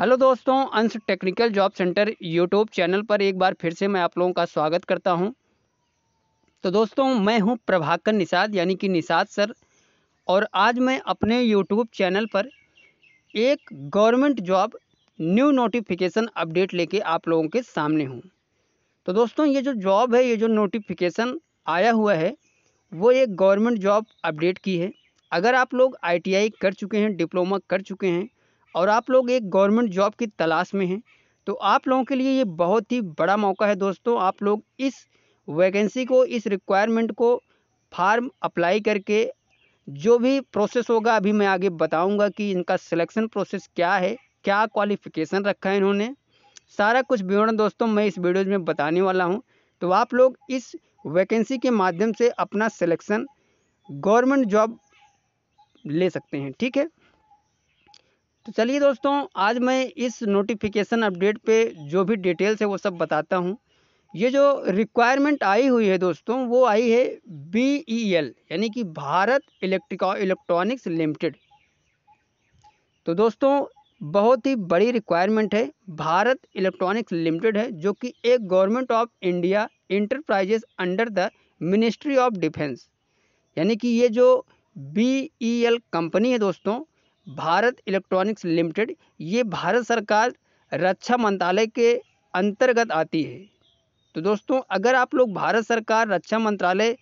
Hello दोस्तों, Ansh technical job centre YouTube channel पर एक बार फिर से मैं आप लोगों का स्वागत करता हूँ। तो दोस्तों, मैं हूँ प्रभाकर निषाद, यानी कि निषाद सर, और आज मैं अपने यूट्यूब चैनल पर एक government job new notification update लेके आप लोगों के सामने हूँ। तो दोस्तों, ये जो जॉब है, ये जो नोटिफिकेशन आया हुआ है, वो एक गवर्नमेंट जॉब अपडेट की है। अगर आप लोग आईटीआई कर चुके हैं, डिप्लोमा कर चुके हैं और आप लोग एक गवर्नमेंट जॉब की तलाश में हैं। तो आप लोगों के लिए ये बहुत ही बड़ा मौका है दोस्तों, आप लोग इस वैकेंसी को, इस रिक्वायरमेंट को फार्म अप्लाई करके जो भी प्रोसेस होगा, अभी मैं आगे बताऊँगा कि इनका सिलेक्शन प्रोसेस क्या है, क्या क्वालिफ़िकेशन रखा है इन्होंने। सारा कुछ विवरण दोस्तों मैं इस वीडियो में बताने वाला हूँ। तो आप लोग इस वैकेंसी के माध्यम से अपना सिलेक्शन गवर्नमेंट जॉब ले सकते हैं, ठीक है? तो चलिए दोस्तों, आज मैं इस नोटिफिकेशन अपडेट पे जो भी डिटेल्स है वो सब बताता हूँ। ये जो रिक्वायरमेंट आई हुई है दोस्तों, वो आई है बी ई एल यानी कि भारत इलेक्ट्रिका इलेक्ट्रॉनिक्स लिमिटेड तो दोस्तों, बहुत ही बड़ी रिक्वायरमेंट है, भारत इलेक्ट्रॉनिक्स लिमिटेड है, जो कि एक government of India enterprises under the ministry of defence यानी कि ये जो बी ई एल कंपनी है दोस्तों भारत इलेक्ट्रॉनिक्स लिमिटेड, ये भारत सरकार रक्षा मंत्रालय के अंतर्गत आती है। तो दोस्तों, अगर आप लोग भारत सरकार रक्षा मंत्रालय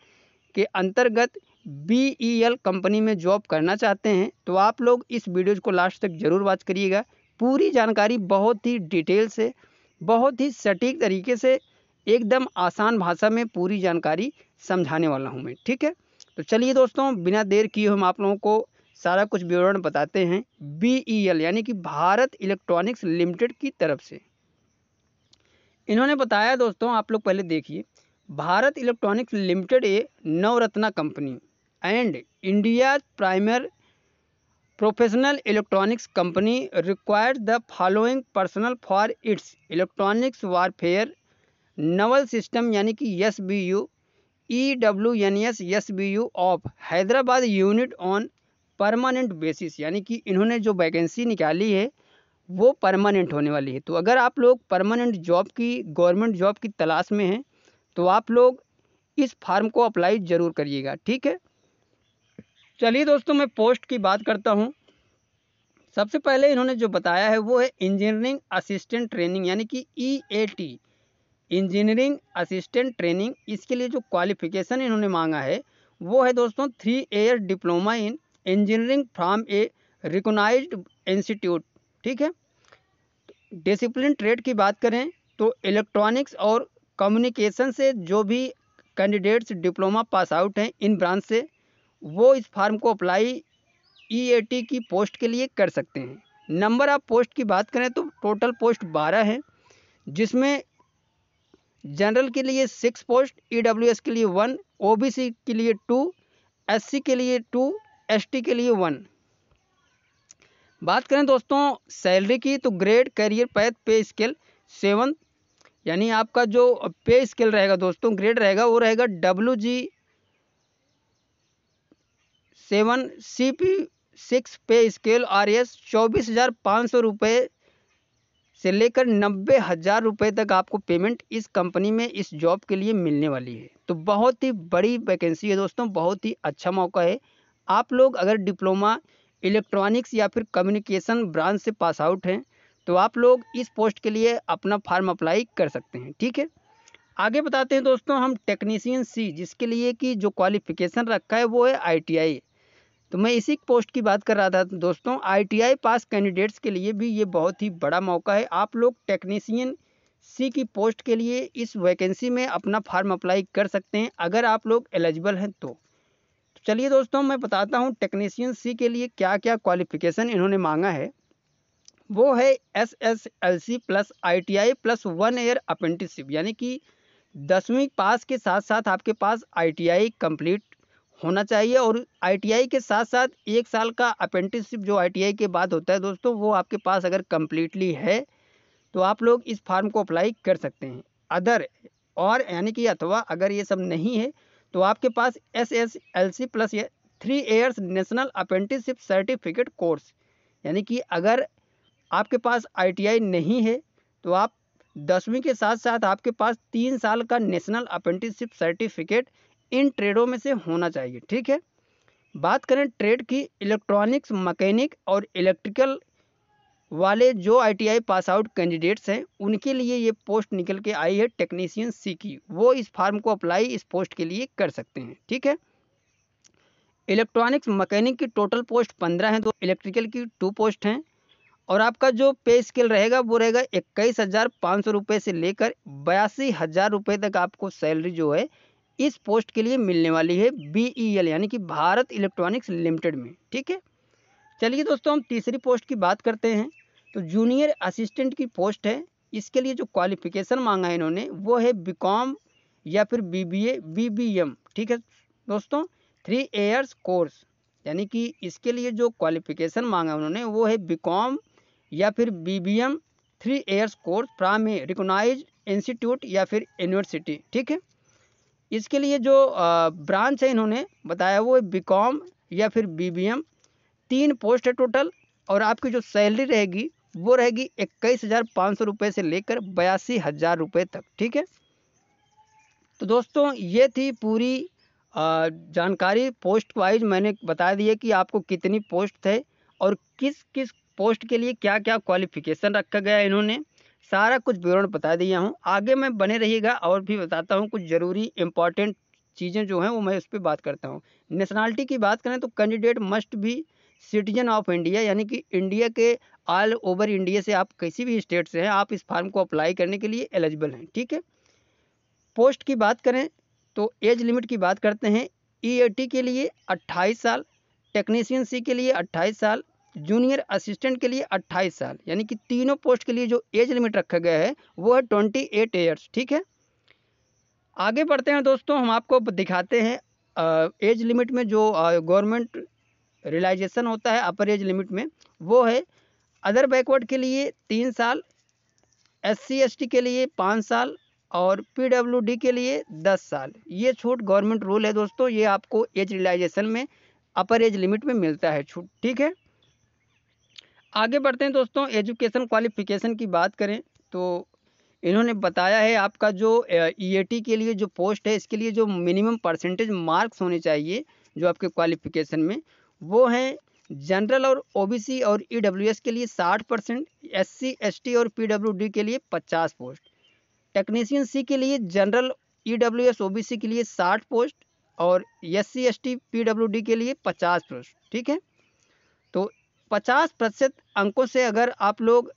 के अंतर्गत बी ई एल कंपनी में जॉब करना चाहते हैं तो आप लोग इस वीडियो को लास्ट तक ज़रूर वॉच करिएगा। पूरी जानकारी बहुत ही डिटेल से, बहुत ही सटीक तरीके से, एकदम आसान भाषा में पूरी जानकारी समझाने वाला हूँ मैं, ठीक है? तो चलिए दोस्तों, बिना देर किए हम आप लोगों को सारा कुछ विवरण बताते हैं। बी ई एल यानी कि भारत इलेक्ट्रॉनिक्स लिमिटेड की तरफ़ से। इन्होंने बताया, दोस्तों, आप लोग पहले देखिए, Bharat electronics limited a Navratna company and India premier professional electronics company required the following personnel for its electronics warfare naval system यानी कि S B U E W N S S B U of Hyderabad unit on permanent basis यानी कि इन्होंने जो vacancy निकाली है, वो permanent होने वाली है। तो अगर आप लोग परमानेंट जॉब की गवर्नमेंट जॉब की तलाश में हैं तो आप लोग इस फार्म को अप्लाई ज़रूर करिएगा, ठीक है? चलिए दोस्तों, मैं पोस्ट की बात करता हूँ। सबसे पहले इन्होंने जो बताया है, वो है इंजीनियरिंग असिस्टेंट ट्रेनिंग यानी कि E A T engineering assistant training इसके लिए जो क्वालिफिकेशन इन्होंने मांगा है, वो है दोस्तों three year diploma in engineering from a recognise institute, ठीक है? डिसिप्लिन ट्रेड की बात करें तो इलेक्ट्रॉनिक्स और कम्युनिकेशन से जो भी कैंडिडेट्स डिप्लोमा पास आउट हैं इन ब्रांच से, वो इस फार्म को अप्लाई ईएटी की पोस्ट के लिए कर सकते हैं। नंबर ऑफ़ पोस्ट की बात करें तो टोटल पोस्ट बारह है, जिसमें जनरल के लिए सिक्स पोस्ट ईडब्ल्यूएस के लिए वन ओबीसी के लिए टू एससी के लिए टू एसटी के लिए वन बात करें दोस्तों सैलरी की तो grade career path pay scale seven यानी आपका जो पे स्केल रहेगा दोस्तों ग्रेड रहेगा, वो रहेगा W G seven C P six pay scale R S चौबीस हज़ार पाँच सौ रुपये से लेकर नब्बे हज़ार रुपये तक आपको पेमेंट इस कंपनी में, इस जॉब के लिए मिलने वाली है। तो बहुत ही बड़ी वैकेंसी है दोस्तों, बहुत ही अच्छा मौका है। आप लोग अगर डिप्लोमा, इलेक्ट्रॉनिक्स या फिर कम्युनिकेशन ब्रांच से पास आउट हैं तो आप लोग इस पोस्ट के लिए अपना फॉर्म अप्लाई कर सकते हैं, ठीक है? आगे बताते हैं दोस्तों, हम टेक्नीसियन सी, जिसके लिए कि जो क्वालिफिकेशन रखा है, वो है आईटीआई। तो मैं इसी पोस्ट की बात कर रहा था दोस्तों, आईटीआई पास कैंडिडेट्स के लिए भी ये बहुत ही बड़ा मौका है। आप लोग टेक्नीसियन सी की पोस्ट के लिए इस वैकेंसी में अपना फॉर्म अप्लाई कर सकते हैं, अगर आप लोग एलिजिबल हैं तो। चलिए दोस्तों, मैं बताता हूँ टेक्नीशियन सी के लिए क्या क्या क्वालिफिकेशन इन्होंने मांगा है। वो है S S L C plus I T I plus one year apprenticeship यानी कि दसवीं पास के साथ साथ आपके पास आई टी आई कंप्लीट होना चाहिए और आई टी आई के साथ साथ एक साल का अप्रेंटिसशिप जो आई टी आई के बाद होता है दोस्तों, वो आपके पास अगर कम्प्लीटली है तो आप लोग इस फार्म को अप्लाई कर सकते हैं। अदर और यानी कि अथवा अगर ये सब नहीं है तो आपके पास S S L C plus ये three years national apprenticeship certificate course यानी कि अगर आपके पास आईटीआई नहीं है तो आप दसवीं के साथ साथ आपके पास तीन साल का नेशनल अप्रेंटिसशिप सर्टिफिकेट इन ट्रेडों में से होना चाहिए, ठीक है? बात करें ट्रेड की इलेक्ट्रॉनिक्स मकैनिक और इलेक्ट्रिकल वाले जो आईटीआई पास आउट कैंडिडेट्स हैं, उनके लिए ये पोस्ट निकल के आई है टेक्नीशियन सी की वो इस फार्म को अप्लाई इस पोस्ट के लिए कर सकते हैं, ठीक है? इलेक्ट्रॉनिक्स मैकेनिक की टोटल पोस्ट पंद्रह हैं तो इलेक्ट्रिकल की टू पोस्ट हैं, और आपका जो पे स्केल रहेगा, वो रहेगा इक्कीस हज़ार पाँच सौ रुपये से लेकर बयासी हज़ार रुपये तक आपको सैलरी जो है, इस पोस्ट के लिए मिलने वाली है बी ई एल यानी कि भारत इलेक्ट्रॉनिक्स लिमिटेड में, ठीक है? चलिए दोस्तों, हम तीसरी पोस्ट की बात करते हैं। तो जूनियर असिस्टेंट की पोस्ट है। इसके लिए जो क्वालिफिकेशन मांगा है इन्होंने, वो है बी कॉम या फिर B B A B B M ठीक है? दोस्तों थ्री एयर्स कोर्स यानी कि इसके लिए जो क्वालिफिकेशन मांगा है उन्होंने, वो है बी कॉम या फिर B B M three years course from a recognise institute या फिर यूनिवर्सिटी ठीक है? इसके लिए जो ब्रांच है इन्होंने, बताया वो है बी कॉम या फिर बी बी एम तीन पोस्ट है टोटल और आपकी जो सैलरी रहेगी, वो रहेगी इक्कीस हज़ार पाँच सौ रुपये से लेकर बयासी हज़ार रुपये तक, ठीक है? तो दोस्तों, ये थी पूरी जानकारी। पोस्ट वाइज मैंने बता दिया कि आपको कितनी पोस्ट है और किस किस पोस्ट के लिए क्या क्या क्वालिफिकेशन रखा गया इन्होंने। सारा कुछ विवरण बता दिया हूँ। आगे मैं बने रहिएगा और भी बताता हूँ कुछ ज़रूरी इंपॉर्टेंट चीज़ें जो हैं, वो मैं उस पर बात करता हूँ। नेशनलिटी की बात करें तो candidate must be citizen of India, यानी कि इंडिया के ऑल ओवर इंडिया से आप किसी भी स्टेट से हैं, आप इस फार्म को अप्लाई करने के लिए एलिजिबल हैं, ठीक है? पोस्ट की बात करें तो एज लिमिट की बात करते हैं ईएटी के लिए 28 साल, टेक्नीशियन सी के लिए 28 साल, जूनियर असिस्टेंट के लिए 28 साल, यानी कि तीनों पोस्ट के लिए जो एज लिमिट रखा गया है, वो है 28 ईयर्स ठीक है? आगे बढ़ते हैं दोस्तों, हम आपको दिखाते हैं एज लिमिट में जो गवर्नमेंट रियलाइजेशन होता है अपर एज लिमिट में, वो है अदर बैकवर्ड के लिए तीन साल एस सी के लिए पाँच साल और पीडब्ल्यूडी के लिए दस साल। ये छूट गवर्नमेंट रूल है दोस्तों, ये आपको एज रियलाइजेशन में अपर एज लिमिट में मिलता है छूट, ठीक है? आगे बढ़ते हैं दोस्तों, एजुकेशन क्वालिफिकेशन की बात करें तो इन्होंने बताया है आपका जो ई e के लिए जो पोस्ट है, इसके लिए जो मिनिमम परसेंटेज मार्क्स होने चाहिए जो आपके क्वालिफिकेशन में वो हैं जनरल और ओबीसी और ईडब्ल्यूएस के लिए साठ परसेंट एस सी और पीडब्ल्यूडी के लिए पचास पोस्ट। टेक्नीशियन सी के लिए जनरल, ईडब्ल्यूएस, ओबीसी के लिए साठ पोस्ट और S C S T P के लिए पचास पोस्ट। ठीक है? तो पचास प्रतिशत अंकों से अगर आप लोग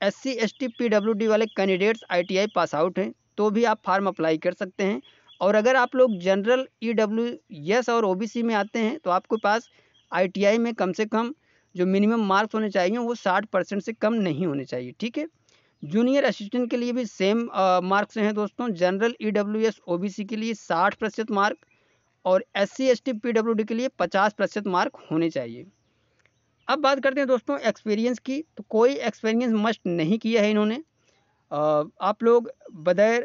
S C S T P W D वाले candidates I T I pass out हैं तो भी आप फार्म अप्लाई कर सकते हैं। और अगर आप लोग जनरल ई डब्ल्यू एस और ओ बी सी में आते हैं तो आपके पास आई में कम से कम जो मिनिमम मार्क्स होने चाहिए, वो साठ परसेंट से कम नहीं होने चाहिए, ठीक है? जूनियर असिस्टेंट के लिए भी सेम मार्क्स हैं दोस्तों। General E W S O B C के लिए साठ प्रतिशत मार्क और S C S T P W D के लिए पचास प्रतिशत मार्क होने चाहिए। अब बात करते हैं दोस्तों एक्सपीरियंस की। तो कोई एक्सपीरियंस मस्ट नहीं किया है इन्होंने। आप लोग बगैर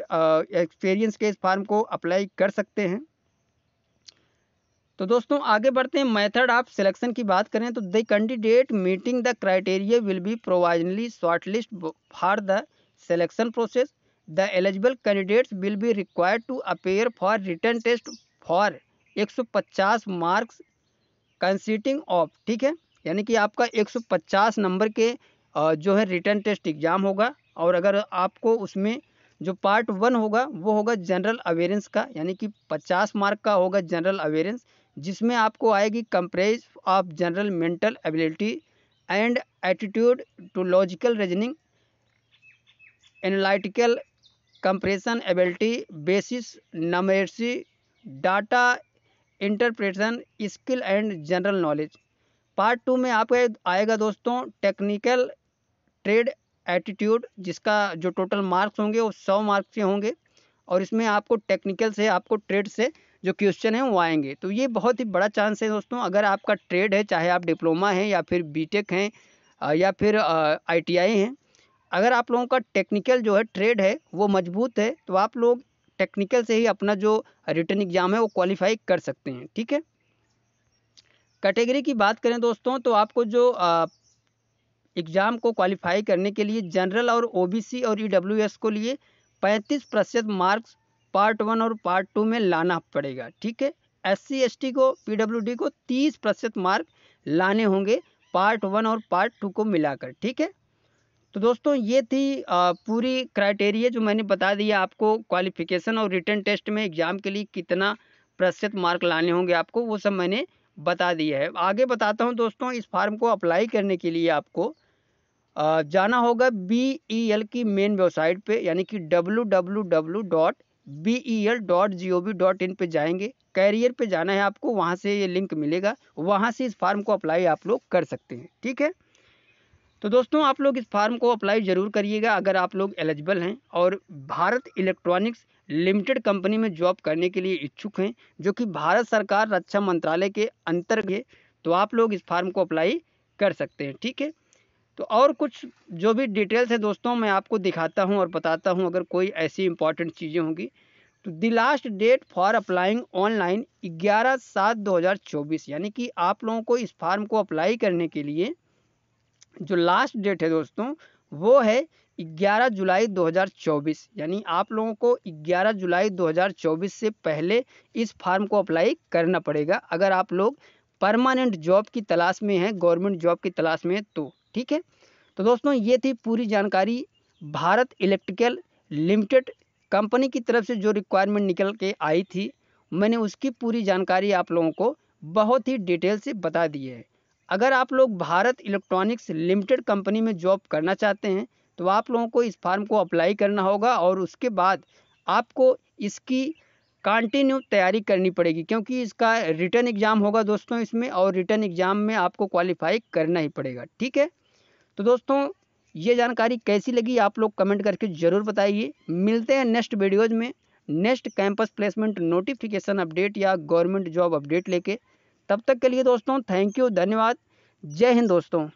एक्सपीरियंस के इस फार्म को अप्लाई कर सकते हैं। तो दोस्तों, आगे बढ़ते हैं। मेथड ऑफ़ सिलेक्शन की बात करें तो the candidate meeting the criteria will be provisionally shortlist for the selection process. The eligible candidates will be required to appear for return test for 150 marks consisting of, ठीक है? यानी कि आपका 150 number के जो है रिटर्न टेस्ट एग्ज़ाम होगा और अगर आपको उसमें जो पार्ट वन होगा, वो होगा जनरल अवेयरेंस का, यानी कि 50 मार्क का होगा जनरल अवेयरेंस। जिसमें आपको आएगी comprise of general mental ability and attitude to logical reasoning analytical comprehension ability basis numeracy data interpretation skill and general knowledge part two में आपका आएगा दोस्तों टेक्निकल ट्रेड एटीट्यूड जिसका जो टोटल मार्क्स होंगे वो सौ मार्क्स के होंगे और इसमें आपको टेक्निकल से, आपको ट्रेड से जो क्वेश्चन है, वो आएँगे। तो ये बहुत ही बड़ा चांस है दोस्तों, अगर आपका ट्रेड है, चाहे आप डिप्लोमा हैं या फिर बीटेक हैं या फिर आईटीआई हैं, अगर आप लोगों का टेक्निकल जो है ट्रेड है, वो मज़बूत है तो आप लोग टेक्निकल से ही अपना जो रिटर्न एग्ज़ाम है, वो क्वालिफाई कर सकते हैं, ठीक है? कैटेगरी की बात करें दोस्तों तो आपको जो एग्ज़ाम को क्वालिफाई करने के लिए जनरल और ओबीसी और ईडब्ल्यूएस को लिए 35 प्रतिशत मार्क्स पार्ट वन और पार्ट टू में लाना पड़ेगा, ठीक है? एस सी एस टी को पीडब्ल्यूडी को 30 प्रतिशत मार्क लाने होंगे पार्ट वन और पार्ट टू को मिलाकर, ठीक है? तो दोस्तों, ये थी पूरी क्राइटेरिया जो मैंने बता दिया आपको, क्वालिफिकेशन और रिटर्न टेस्ट में एग्ज़ाम के लिए कितना प्रतिशत मार्क लाने होंगे आपको, वो सब मैंने बता दिया है। आगे बताता हूँ दोस्तों, इस फार्म को अप्लाई करने के लिए आपको जाना होगा बी ई एल की मेन वेबसाइट पे, यानी कि W W W dot B E L dot G O V dot in पर जाएँगे। कैरियर पे जाना है आपको, वहाँ से ये लिंक मिलेगा। वहाँ से इस फार्म को अप्लाई आप लोग कर सकते हैं, ठीक है? तो दोस्तों, आप लोग इस फार्म को अप्लाई ज़रूर करिएगा अगर आप लोग एलिजिबल हैं और भारत इलेक्ट्रॉनिक्स लिमिटेड कंपनी में जॉब करने के लिए इच्छुक हैं, जो कि भारत सरकार रक्षा मंत्रालय के अंतर्गत तो आप लोग इस फार्म को अप्लाई कर सकते हैं, ठीक है? तो और कुछ जो भी डिटेल्स है दोस्तों, मैं आपको दिखाता हूँ और बताता हूँ अगर कोई ऐसी इंपॉर्टेंट चीज़ें होंगी। तो the last date for applying online ग्यारह सात दो हज़ार चौबीस, यानी कि आप लोगों को इस फार्म को अप्लाई करने के लिए जो लास्ट डेट है दोस्तों, वो है 11 जुलाई 2024 यानी आप लोगों को 11 जुलाई 2024 से पहले इस फार्म को अप्लाई करना पड़ेगा। अगर आप लोग परमानेंट जॉब की तलाश में हैं गवर्नमेंट जॉब की तलाश में तो ठीक है? तो दोस्तों, ये थी पूरी जानकारी भारत इलेक्ट्रिकल लिमिटेड कंपनी की तरफ़ से जो रिक्वायरमेंट निकल के आई थी, मैंने उसकी पूरी जानकारी आप लोगों को बहुत ही डिटेल से बता दी है। अगर आप लोग भारत इलेक्ट्रॉनिक्स लिमिटेड कंपनी में जॉब करना चाहते हैं तो आप लोगों को इस फार्म को अप्लाई करना होगा और उसके बाद आपको इसकी कंटिन्यू तैयारी करनी पड़ेगी, क्योंकि इसका रिटर्न एग्ज़ाम होगा दोस्तों इसमें और रिटर्न एग्ज़ाम में आपको क्वालिफाई करना ही पड़ेगा, ठीक है? तो दोस्तों, ये जानकारी कैसी लगी आप लोग कमेंट करके ज़रूर बताइए। मिलते हैं नेक्स्ट वीडियोज़ में। Next campus placement notification update या गवर्नमेंट जॉब अपडेट लेके। तब तक के लिए दोस्तों, थैंक यू, धन्यवाद। जय हिंद दोस्तों।